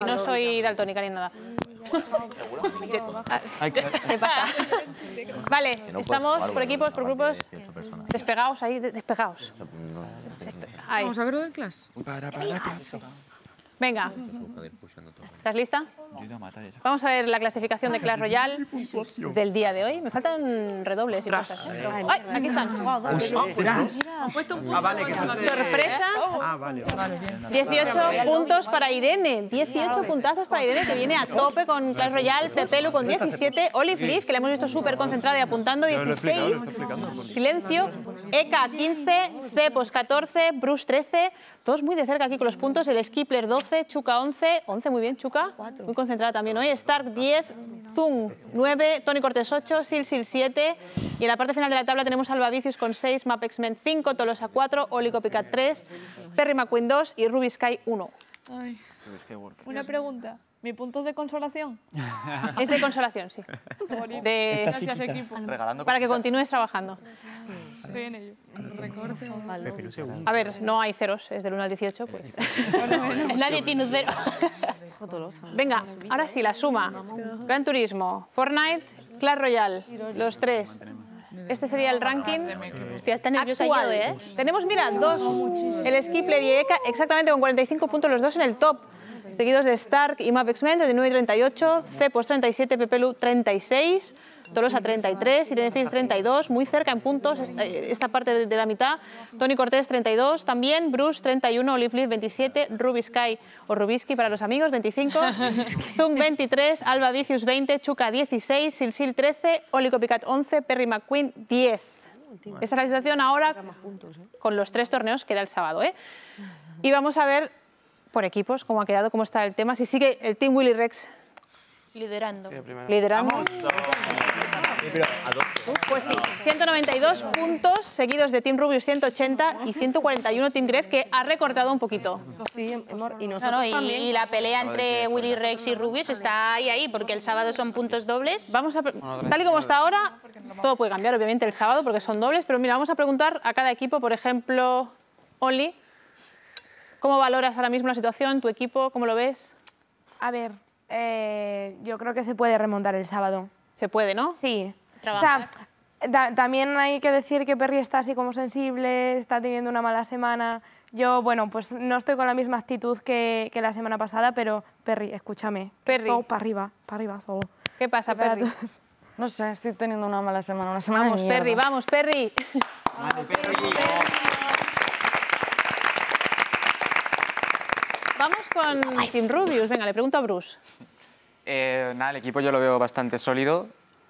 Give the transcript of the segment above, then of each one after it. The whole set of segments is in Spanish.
No soy daltónica ni nada. ¿Qué pasa? Vale, estamos por equipos, por grupos. Despegaos ahí, de- despegaos. Ahí. Vamos a verlo en clase. Venga. ¿Estás lista? Vamos a ver la clasificación de Clash Royale del día de hoy. Me faltan redobles y cosas. ¿eh? ¡Ay! Aquí están. Sorpresas. Ah, vale. 18 puntos para Irene, 18 puntazos para Irene que viene a tope con Clash Royale, Pepelu con 17, Olive Leaf que la hemos visto súper concentrada y apuntando 16, Silencio, Eka 15, Cepos 14, Bruce 13, todos muy de cerca aquí con los puntos, el Skipler 12, Chuka 11, 11 muy bien Chuka, muy concentrada también hoy, Stark 10, Zung 9, Tony Cortés 8, Sil Sil 7 y en la parte final de la tabla tenemos Albavicius con 6, Mapexmen 5, Tolosa 4, Oli Copycat 3, Perry McQueen 2 y Ruby Sky 1. Ay. Una pregunta. ¿Mi punto de consolación? Es de consolación, sí. De- Gracias, equipo. para que continúes trabajando. Estoy en ello. Recorte. A ver, no hay ceros, es del 1 al 18, pues. Nadie tiene un cero. Venga, ahora sí, la suma. Gran Turismo, Fortnite, Clash Royale, los tres. Este sería el ranking Estoy hasta nerviosa actual. yo, ¿eh? Tenemos, mira, dos. El Skipler y Eka, exactamente con 45 puntos los dos en el top. Seguidos de Stark y Mapexmen, 39 y 38. Cepos 37, Pepelu 36. Tolosa 33, Irene Fils 32, muy cerca en puntos esta, esta parte de, la mitad. Tony Cortés 32 también, Bruce 31, Olive Leaf 27, Ruby Sky o Rubisky para los amigos 25, Zung 23, Alba Vicius 20, Chuka 16, Silsil 13, Oli Copycat 11, Perry McQueen 10. Esta es la situación ahora con los tres torneos que da el sábado. ¿eh? Y vamos a ver por equipos cómo ha quedado, cómo está el tema. Si sigue el Team Willy Rex Liderando. liderando. Pues sí, 192 puntos seguidos de Team Rubius 180 y 141 Team Gref que ha recortado un poquito. Sí, amor, y No, nosotros no, y, también. y la pelea entre Willy Rex y Rubius está ahí, ahí, porque el sábado son puntos dobles. Vamos a, tal y como está ahora, todo puede cambiar obviamente el sábado porque son dobles, pero mira, vamos a preguntar a cada equipo, por ejemplo, Oli, ¿cómo valoras ahora mismo la situación, tu equipo, cómo lo ves? A ver, eh, yo creo que se puede remontar el sábado. Se puede, ¿no? Sí. Trabajar. O sea, ta- también hay que decir que Perry está así como sensible, está teniendo una mala semana. Yo, bueno, pues no estoy con la misma actitud que, que la semana pasada, pero Perry, escúchame. Perry. Todo para arriba, para arriba solo. ¿Qué pasa, Perry? todos. No sé, estoy teniendo una mala semana, una semana Vamos, de mierda. Perry, vamos, Perry. Vamos con Team Rubius. Venga, le pregunto a Bruce. Eh, nada, el equipo yo lo veo bastante sólido.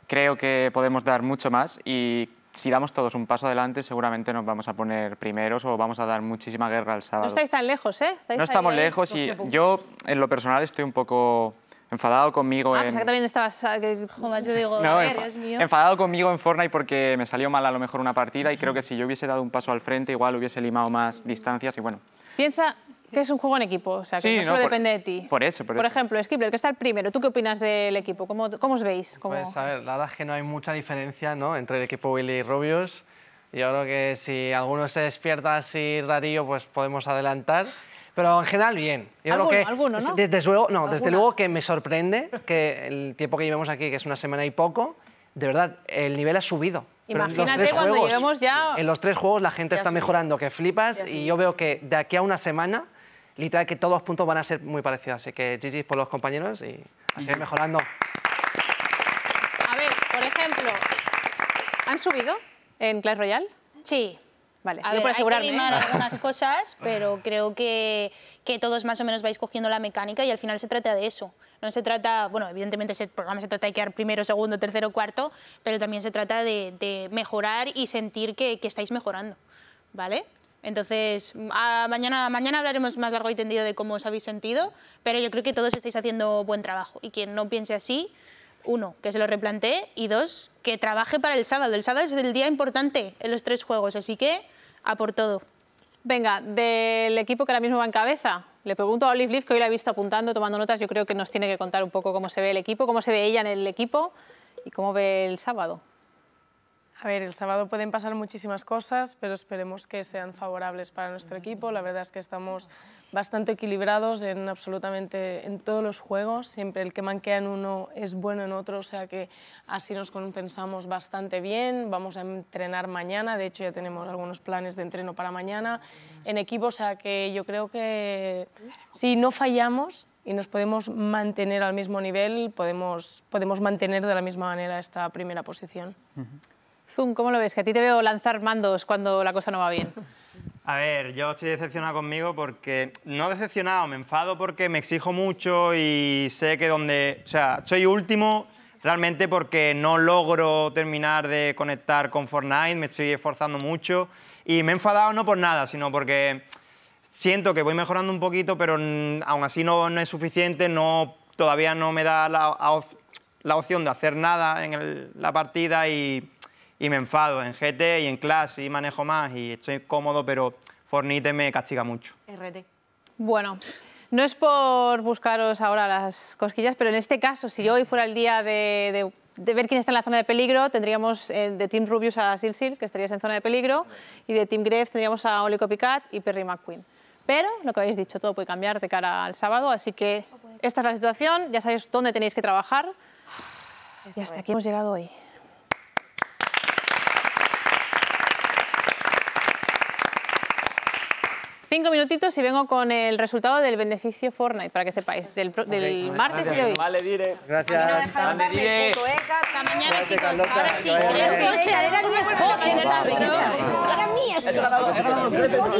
Creo que podemos dar mucho más y si damos todos un paso adelante seguramente nos vamos a poner primeros o vamos a dar muchísima guerra al No sábado. estáis tan lejos, ¿eh? Estáis No ahí, estamos ahí. lejos y yo en lo personal estoy un poco enfadado conmigo Ah, en... que también estabas... ah, Joder, yo digo, No, enfa- Dios mío. enfadado conmigo en Fortnite porque me salió mal a lo mejor una partida y creo que si yo hubiese dado un paso al frente igual hubiese limado más distancias y bueno. Piensa que es un juego en equipo, o sea, que Sí, no no, solo por- depende de ti. por eso, por Por eso. ejemplo, Skipper, que está el primero. ¿Tú qué opinas del equipo? ¿Cómo, cómo os veis? ¿Cómo- Pues a ver, la verdad es que no hay mucha diferencia ¿no? entre el equipo Willy y Rubius. Yo creo que si alguno se despierta así rarillo, pues podemos adelantar. Pero en general bien. Yo Alguno, creo que alguno, ¿no? Desde luego, no, desde luego que me sorprende que el tiempo que llevamos aquí, que es una semana y poco, de verdad, el nivel ha subido. Pero en los Imagínate tres cuando juegos- llevemos ya- En los tres juegos la gente está mejorando, que flipas, y yo veo que de aquí a una semana, literal, que todos los puntos van a ser muy parecidos. Así que GG por los compañeros y a seguir mejorando. A ver, por ejemplo, ¿han subido en Clash Royale? Sí. Vale, A yo ver, por hay que asegurarme. ¿eh? limar algunas cosas, pero creo que, que todos más o menos vais cogiendo la mecánica y al final se trata de eso. No se trata, bueno, evidentemente ese programa se trata de quedar primero, segundo, tercero, cuarto, pero también se trata de, de mejorar y sentir que, que estáis mejorando, ¿vale? Entonces, mañana, mañana hablaremos más largo y tendido de cómo os habéis sentido, pero yo creo que todos estáis haciendo buen trabajo y quien no piense así, uno, que se lo replantee y dos, que trabaje para el sábado. El sábado es el día importante en los tres juegos, así que a por todo. Venga, del equipo que ahora mismo va en cabeza, le pregunto a Olive Leaf, que hoy la he visto apuntando, tomando notas. Yo creo que nos tiene que contar un poco cómo se ve el equipo, cómo se ve ella en el equipo y cómo ve el sábado. A ver, el sábado pueden pasar muchísimas cosas, pero esperemos que sean favorables para nuestro equipo. La verdad es que estamos bastante equilibrados en absolutamente en todos los juegos. Siempre el que manquea en uno es bueno en otro, o sea que así nos compensamos bastante bien. Vamos a entrenar mañana, de hecho ya tenemos algunos planes de entreno para mañana en equipo, o sea que yo creo que si no fallamos y nos podemos mantener al mismo nivel, podemos, podemos mantener de la misma manera esta primera posición. ¿Cómo lo ves? Que a ti te veo lanzar mandos cuando la cosa no va bien. A ver, yo estoy decepcionado conmigo porque, no decepcionado, me enfado porque me exijo mucho y sé que donde, o sea, soy último realmente porque no logro terminar de conectar con Fortnite, me estoy esforzando mucho y me he enfadado no por nada, sino porque siento que voy mejorando un poquito, pero aún así no, es suficiente, no, todavía no me da la, la opción de hacer nada en la partida y y me enfado. En GT y en Clash y manejo más y estoy cómodo, pero Fornite me castiga mucho. RT. Bueno, no es por buscaros ahora las cosquillas, pero en este caso, si hoy fuera el día de, ver quién está en la zona de peligro, tendríamos eh, de Team Rubius a Silsil, que estarías en zona de peligro, y de Team Gref tendríamos a Oli Picat y Perry McQueen. Pero, lo que habéis dicho, todo puede cambiar de cara al sábado, así que esta es la situación, ya sabéis dónde tenéis que trabajar. Y hasta aquí hemos llegado hoy. Cinco minutitos y vengo con el resultado del beneficio Fortnite, para que sepáis, del, del martes y de hoy. Vale, dire. Gracias. Vale, dire. Hasta mañana, chicos. Ahora sí. Era mía. Era mía.